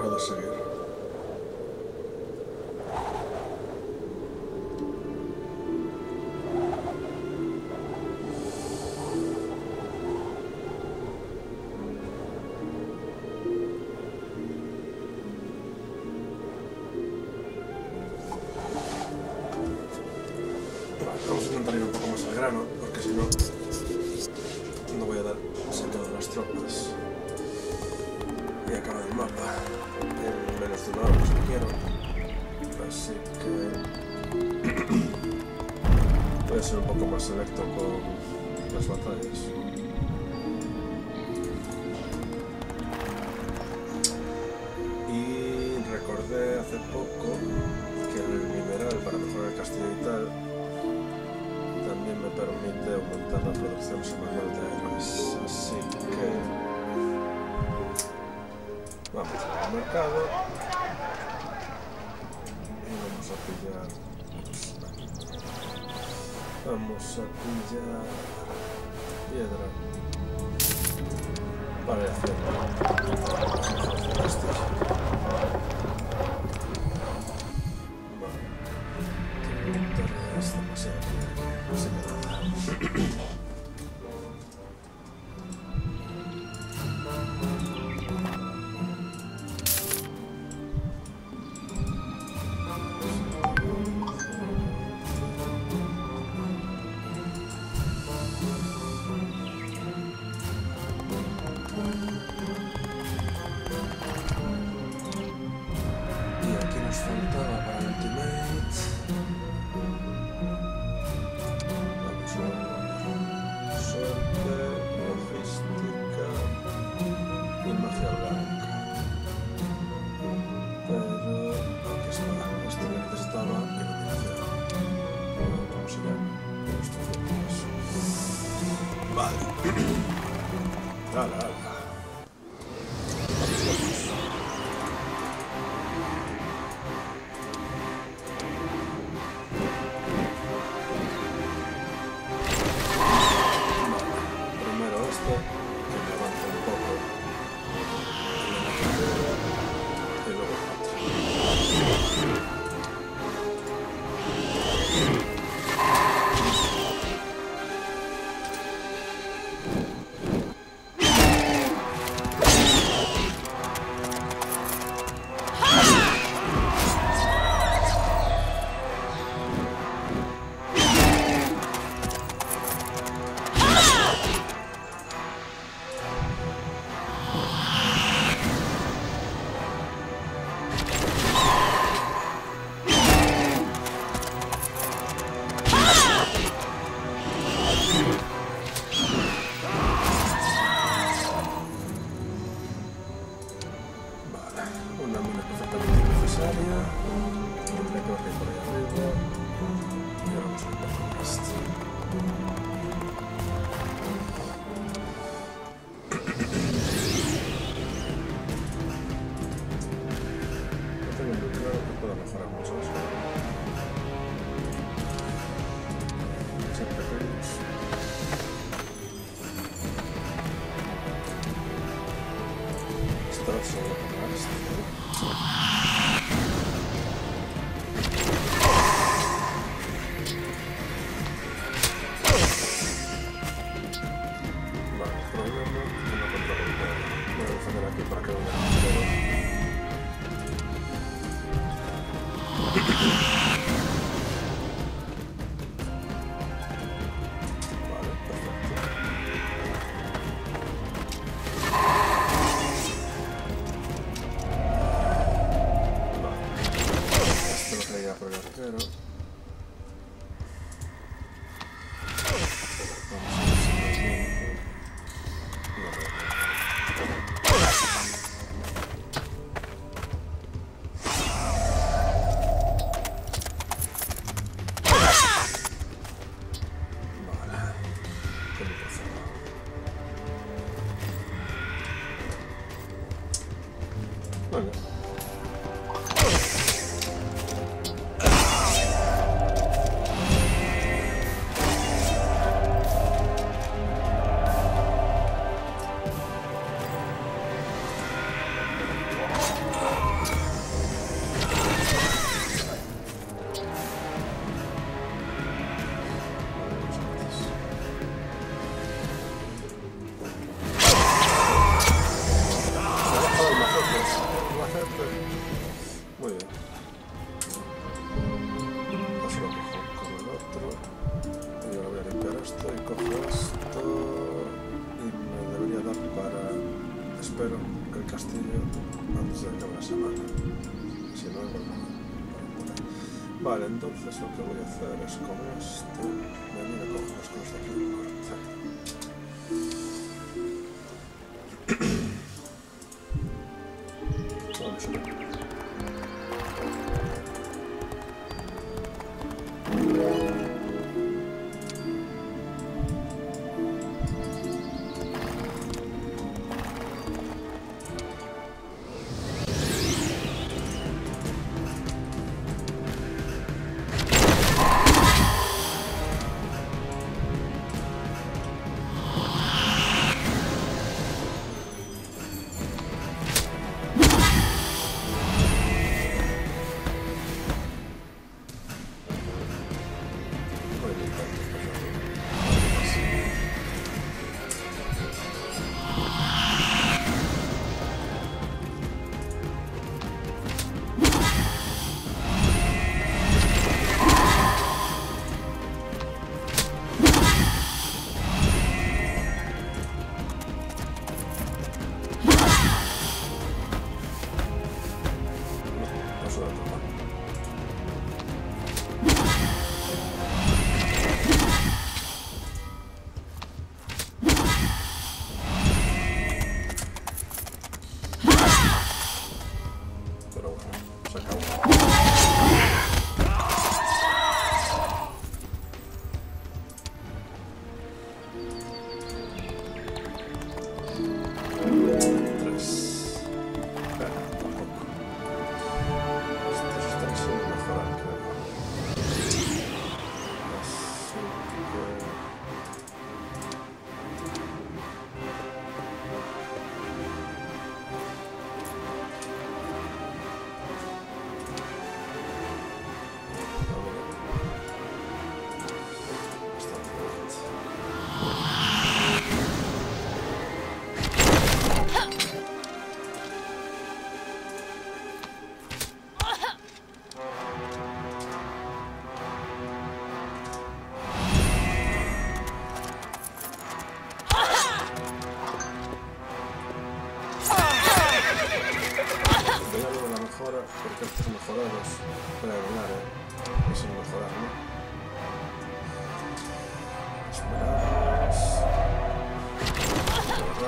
arkadaşlar. estamos en la vuelta de más, así que vamos al mercado y vamos a pillar. Vamos a pillar piedra para hacer, vamos a hacer from the night la ocupará, espero, el castillo antes de que acabe la semana. Si no, Vale, entonces lo que voy a hacer es con esto venir a coger las cosas de aquí y.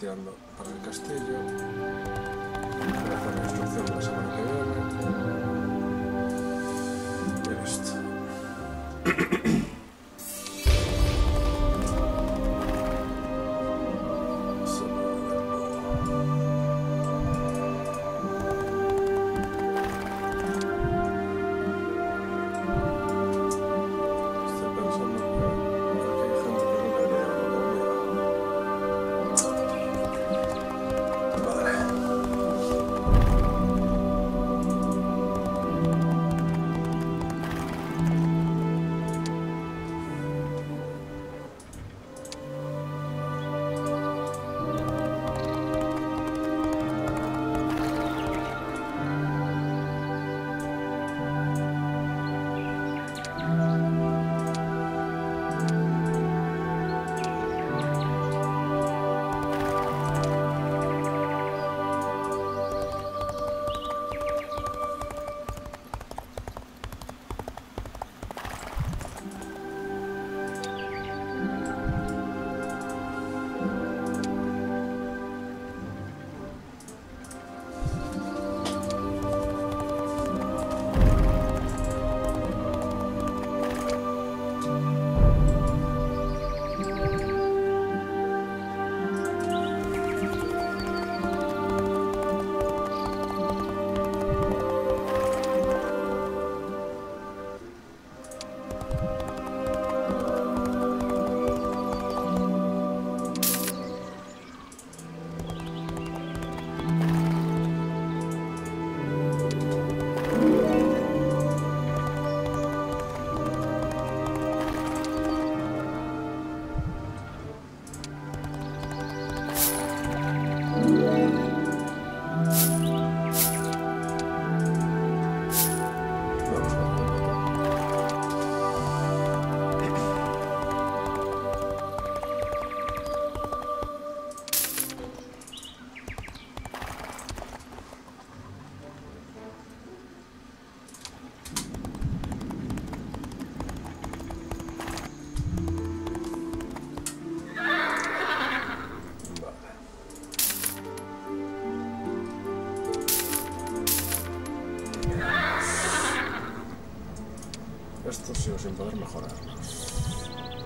para el castillo. Mejorarlos.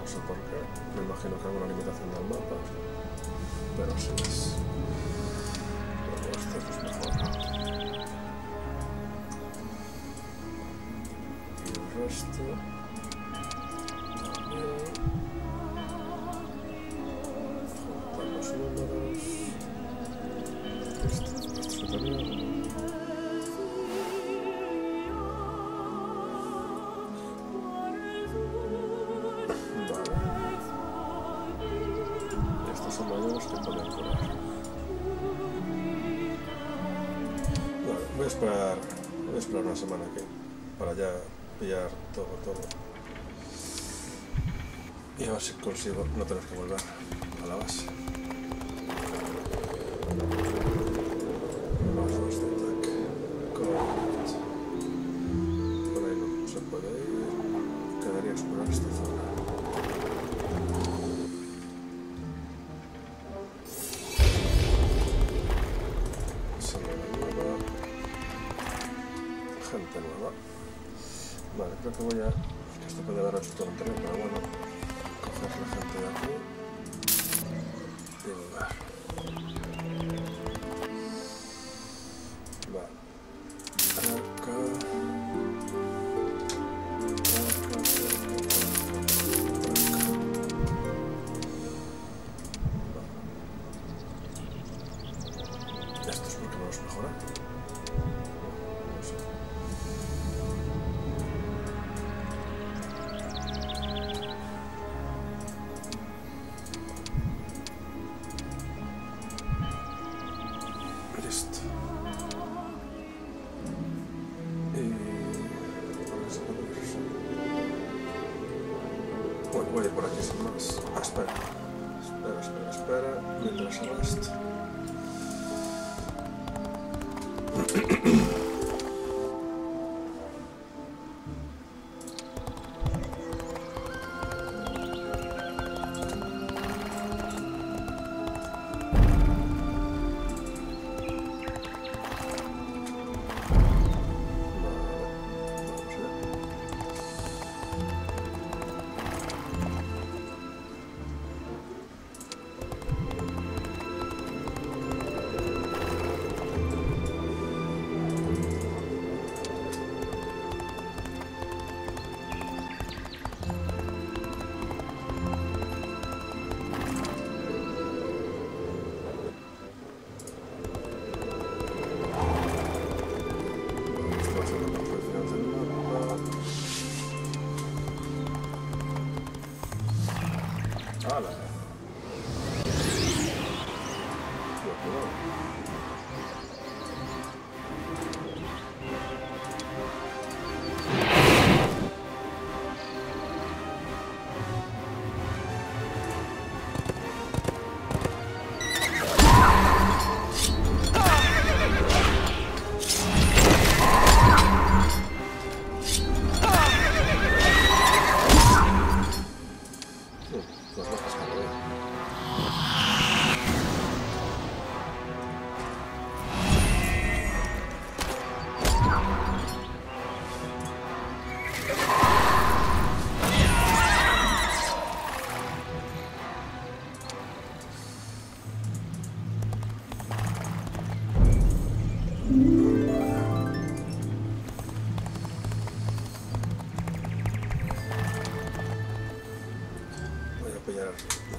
No sé por qué. Me imagino que alguna limitación del mapa. Pero sí es. Luego este pues mejora. Y el resto. También. Juntar los números. Este, este también. Esperar una semana aquí. Para ya pillar todo, todo. Y a ver si consigo no tener que volver a la base. Pero bueno. Coger la gente de aquí. Y volver.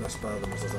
La espada de más dos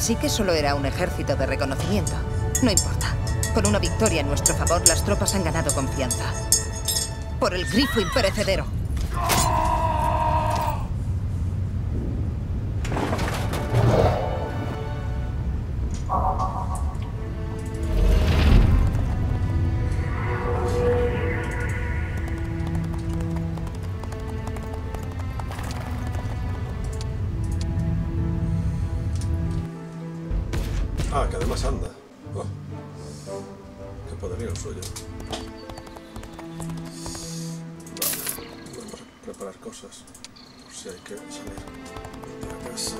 Así que solo era un ejército de reconocimiento. No importa. Con una victoria en nuestro favor, las tropas han ganado confianza. Por el grifo imperecedero. Oh. Qué poderío el suyo. Vale, a preparar cosas. Por si hay que salir para casa.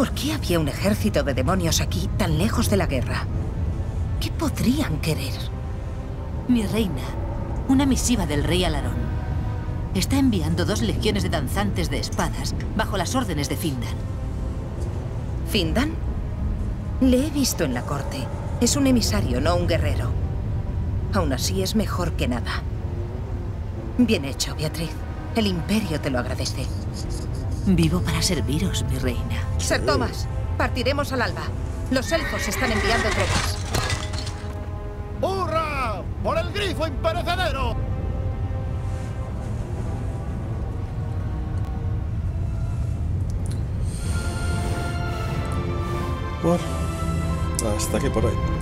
¿Por qué había un ejército de demonios aquí, tan lejos de la guerra? ¿Qué podrían querer? Mi reina, una misiva del rey Alarón. Está enviando dos legiones de danzantes de espadas bajo las órdenes de Findan. ¿Findan? Le he visto en la corte. Es un emisario, no un guerrero. Aún así es mejor que nada. Bien hecho, Beatriz. El imperio te lo agradece. Vivo para serviros, mi reina. Sir Thomas, partiremos al alba. Los elfos están enviando tropas. ¡Hurra! ¡Por el grifo imperecedero! Bueno, hasta aquí por hoy.